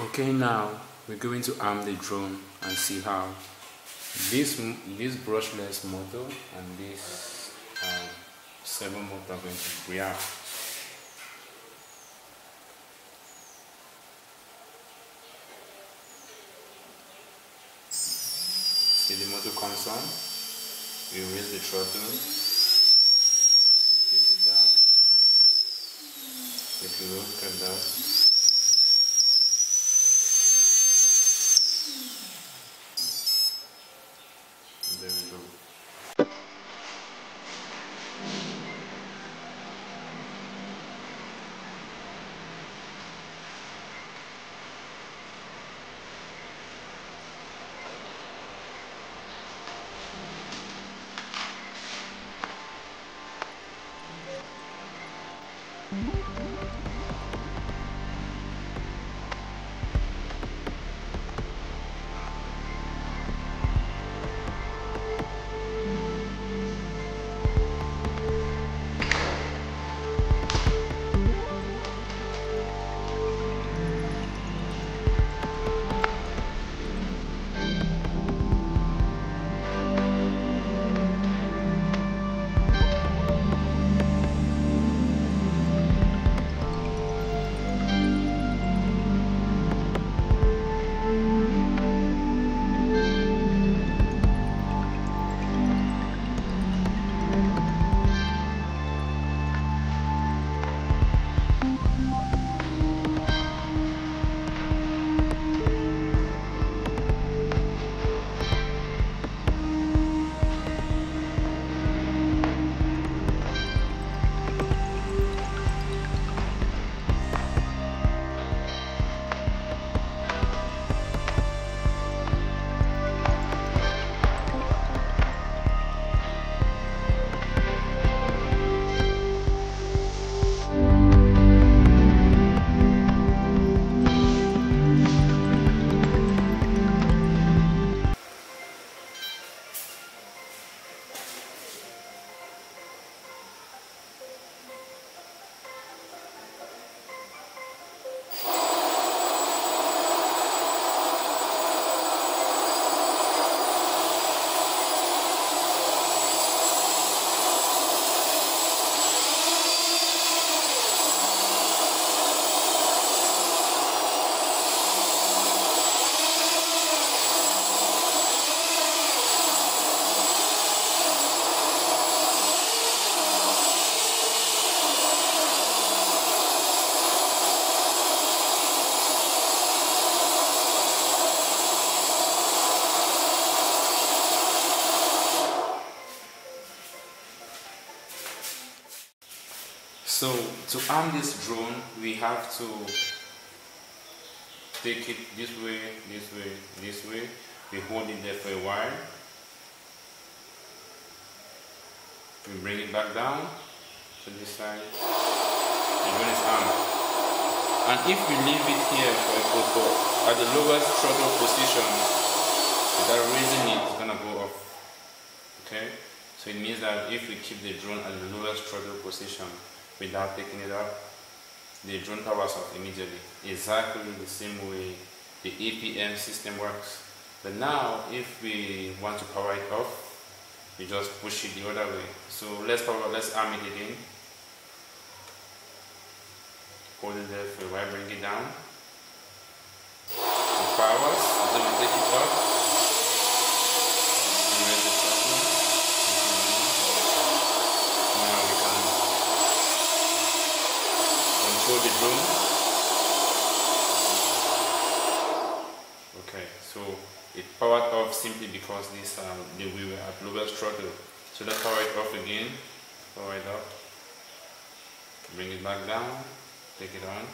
Okay, now we're going to arm the drone and see how this this brushless motor and this um, servo motor are going to react. See the motor comes on, we raise the throttle, take it down, take a look at that. There we go. So to arm this drone, we have to take it this way, this way, this way. We hold it there for a while. We bring it back down to this side. The drone is armed. And if we leave it here for a for at the lowest throttle position, without raising it, it's gonna go off. Okay? So it means that if we keep the drone at the lowest throttle position, without taking it up, the drone powers off immediately. Exactly the same way the APM system works. But now, if we want to power it off, we just push it the other way. So let's power, let's arm it again. Hold it there for a while, bring it down. It powers, so we take it up. And raise the throttle. Now we can control Okay, so it powered off simply because this um, the, we were at lowest throttle. So let's power it off again. Power it up. Bring it back down. Take it on.